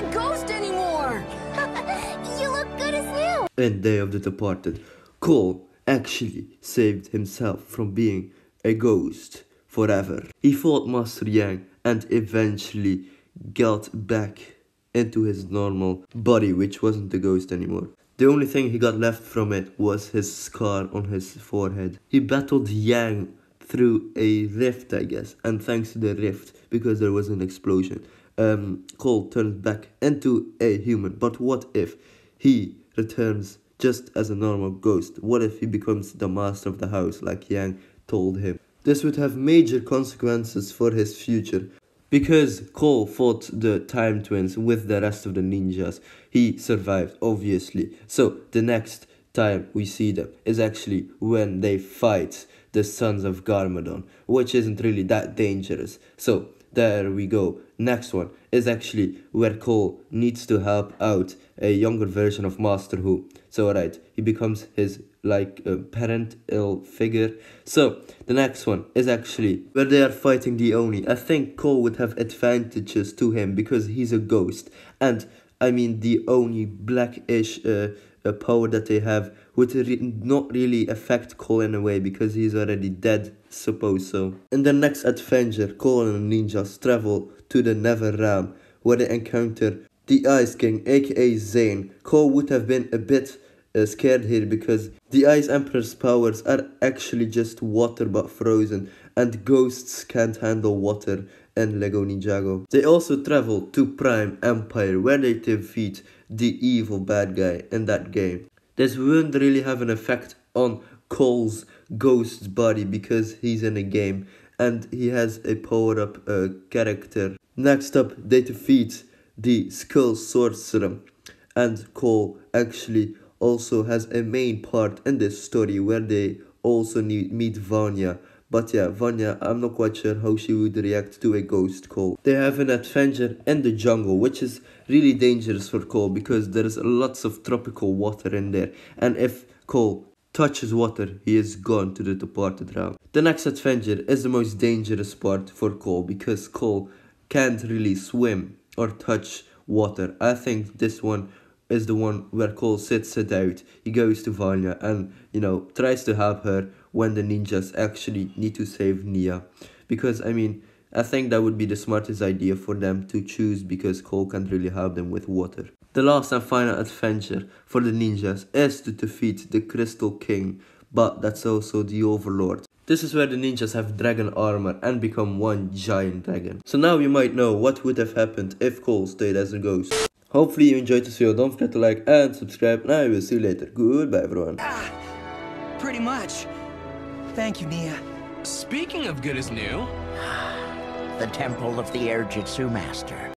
not a ghost anymore. you look good as new. In Day of the Departed, Cole actually saved himself from being a ghost forever. He fought Master Yang and eventually got back into his normal body, which wasn't a ghost anymore. The only thing he got left from it was his scar on his forehead. He battled Yang through a rift, I guess, and thanks to the rift, because there was an explosion, um, Cole turned back into a human. But what if he returns just as a normal ghost? What if he becomes the master of the house, like Yang told him? This would have major consequences for his future. Because Cole fought the Time Twins with the rest of the ninjas, he survived, obviously. So, the next time we see them is actually when they fight the Sons of Garmadon, which isn't really that dangerous. So, there we go. Next one is actually where Cole needs to help out a younger version of Master Wu. So, right, he becomes his like parental figure. So the next one is actually where they are fighting the Oni. I think Cole would have advantages to him because he's a ghost, and I mean the Oni blackish uh, uh, power that they have would re not really affect Cole in a way because he's already dead, suppose so. In the next adventure, Cole and ninjas travel to the Never-Realm where they encounter the Ice King, aka Zane. Cole would have been a bit uh, scared here because the Ice Emperor's powers are actually just water but frozen and ghosts can't handle water in Lego Ninjago. They also travel to Prime Empire where they defeat the evil bad guy in that game. This wouldn't really have an effect on Cole's ghost's body because he's in a game and he has a power up uh, character. Next up, they defeat the Skull Sorcerer and Cole actually also has a main part in this story where they also need, meet Vania. But yeah, Vania, I'm not quite sure how she would react to a ghost call. They have an adventure in the jungle, which is really dangerous for Cole because there's lots of tropical water in there. And if Cole touches water, he is gone to the departed realm. The next adventure is the most dangerous part for Cole because Cole can't really swim or touch water. I think this one is the one where Cole sits it out. He goes to Vania and, you know, tries to help her when the ninjas actually need to save Nya. Because, I mean, I think that would be the smartest idea for them to choose because Cole can't really help them with water. The last and final adventure for the ninjas is to defeat the Crystal King, but that's also the Overlord. This is where the ninjas have dragon armor and become one giant dragon. So now you might know what would have happened if Cole stayed as a ghost. Hopefully you enjoyed this video. Don't forget to like and subscribe. And I will see you later. Goodbye, everyone. Ah, pretty much. Thank you, Nya. Speaking of good as new... the Temple of the Airjitzu Master.